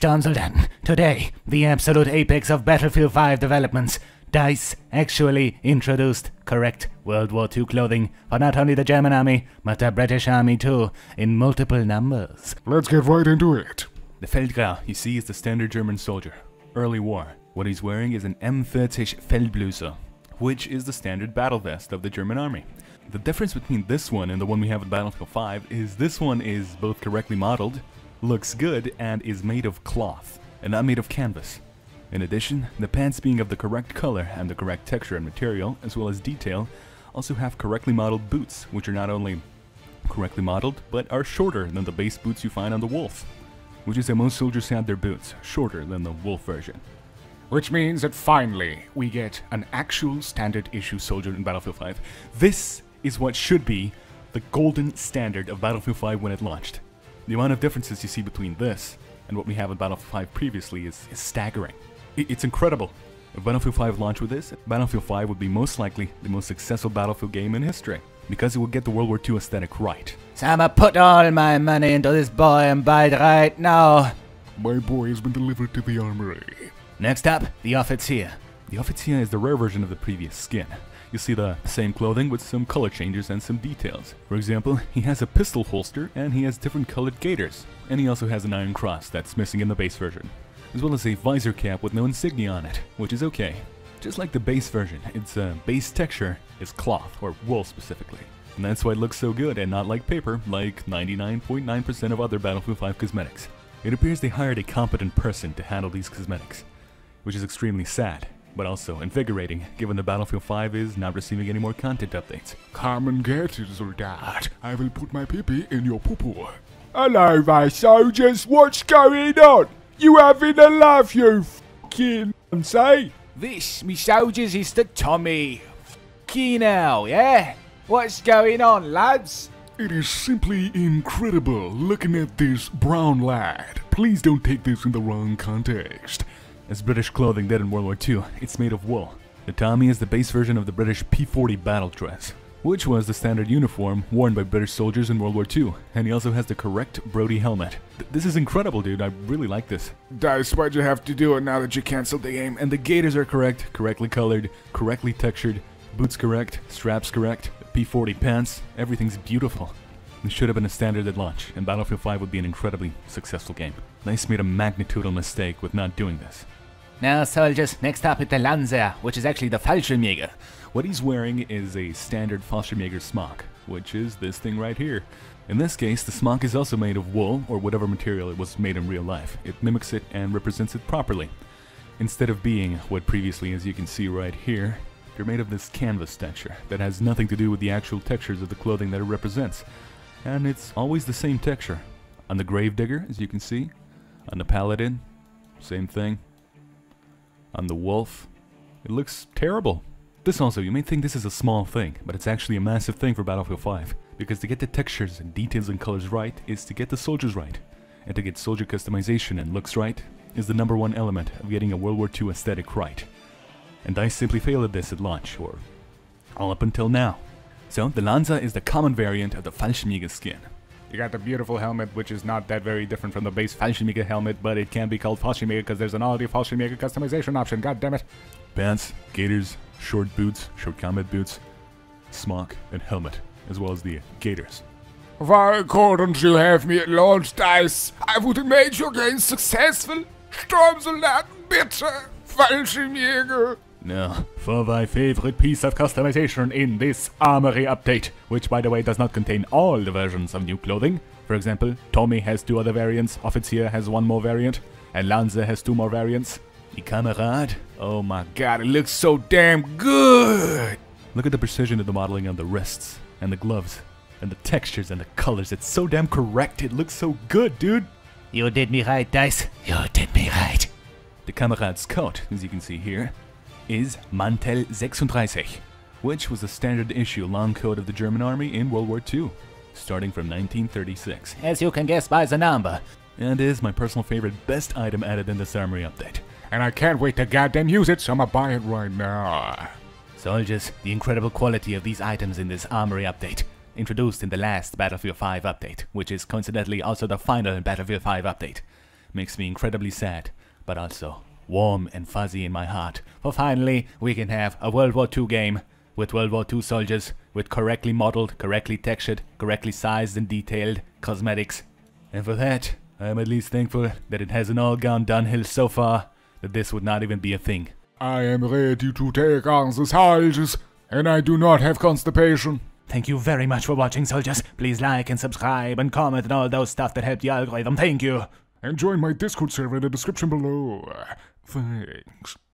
Stammsoldaten. Today, the absolute apex of Battlefield 5 developments. DICE actually introduced correct World War II clothing for not only the German army, but the British army too, in multiple numbers. Let's get right into it. The Feldgrau, you see, is the standard German soldier. Early war. What he's wearing is an M40 Feldbluse, which is the standard battle vest of the German army. The difference between this one and the one we have in Battlefield 5 is this one is both correctly modeled, looks good, and is made of cloth, and not made of canvas. In addition, the pants being of the correct color and the correct texture and material, as well as detail, also have correctly modeled boots, which are not only correctly modeled, but are shorter than the base boots you find on the Wolf, which is how most soldiers have their boots, shorter than the Wolf version. Which means that finally we get an actual standard issue soldier in Battlefield 5. This is what should be the golden standard of Battlefield 5 when it launched. The amount of differences you see between this and what we have in Battlefield 5 previously is, is staggering. It's incredible. If Battlefield 5 launched with this, Battlefield 5 would be most likely the most successful Battlefield game in history, because it would get the World War II aesthetic right. So I'ma put all my money into this boy and buy it right now. My boy has been delivered to the armory. Next up, the Offizier. The Offizier is the rare version of the previous skin. You see the same clothing with some color changes and some details. For example, he has a pistol holster and he has different colored gaiters. And he also has an iron cross that's missing in the base version as well as a visor cap with no insignia on it, which is okay. Just like the base version, its uh, base texture is cloth, or wool specifically. And that's why it looks so good and not like paper, like 99.9% of other Battlefield 5 cosmetics. It appears they hired a competent person to handle these cosmetics, which is extremely sad, but also invigorating, given the Battlefield 5 is not receiving any more content updates. Come and get it, Soldat. I will put my pee in your poo-poo. Hello my soldiers, what's going on? You having a laugh, you fucking say? This, me soldiers, is the Tommy. Fucking hell, yeah? What's going on, lads? It is simply incredible looking at this brown lad. Please don't take this in the wrong context. As British clothing did in World War II, it's made of wool. The Tommy is the base version of the British P-40 battle dress which was the standard uniform worn by British soldiers in World War II, and he also has the correct Brodie helmet. Th this is incredible, dude. I really like this. Dice, why'd you have to do it now that you canceled the game? And the gaiters are correct, correctly colored, correctly textured, boots correct, straps correct, P40 pants, everything's beautiful. This should have been a standard at launch, and Battlefield 5 would be an incredibly successful game. Dice made a magnitudinal mistake with not doing this. Now, soldiers, next up is the Lanzer, which is actually the Fallschirmjäger. What he's wearing is a standard Fallschirmjäger smock, which is this thing right here. In this case, the smock is also made of wool, or whatever material it was made in real life. It mimics it and represents it properly. Instead of being what previously, as you can see right here, they're made of this canvas texture that has nothing to do with the actual textures of the clothing that it represents. And it's always the same texture. On the Gravedigger, as you can see, on the Paladin, same thing. On the Wolf, it looks terrible. This also, you may think this is a small thing, but it's actually a massive thing for Battlefield 5, because to get the textures and details and colors right is to get the soldiers right, and to get soldier customization and looks right is the number one element of getting a World War II aesthetic right. And I simply failed at this at launch, or all up until now. So, the Lanza is the common variant of the Fallschirmjäger skin. You got the beautiful helmet, which is not that very different from the base Fallschirmjäger helmet, but it can be called Fallschirmjäger because there's an all-new customization option, god damn it. Pants, gaiters, short boots, short combat boots, smock, and helmet, as well as the gaiters. Why couldn't you have me at launch, Dice? I would have made your game successful. Sturmsoldaten, bitte! Fallschirmjäger! Now, for my favorite piece of customization in this Armory update, which by the way does not contain all the versions of new clothing. For example, Tommy has two other variants, Offizier has one more variant, and Lanza has two more variants. The Kamerad, oh my god, it looks so damn good! Look at the precision of the modeling on the wrists, and the gloves, and the textures and the colors. It's so damn correct, it looks so good, dude! You did me right, Dice. You did me right. The Kamerad's coat, as you can see here, is Mantel 36, which was a standard issue long coat of the German army in World War II, starting from 1936. As you can guess by the number. And is my personal favorite best item added in this armory update and I can't wait to goddamn use it, so I'm gonna buy it right now. Soldiers, the incredible quality of these items in this armory update, introduced in the last Battlefield 5 update, which is coincidentally also the final Battlefield 5 update, makes me incredibly sad, but also warm and fuzzy in my heart. For finally, we can have a World War II game with World War II soldiers, with correctly modeled, correctly textured, correctly sized and detailed cosmetics. And for that, I am at least thankful that it hasn't all gone downhill so far that this would not even be a thing. I am ready to take on the soldiers, and I do not have constipation. Thank you very much for watching, soldiers. Please like and subscribe and comment and all those stuff that help the algorithm. Thank you. And join my Discord server in the description below. Thanks.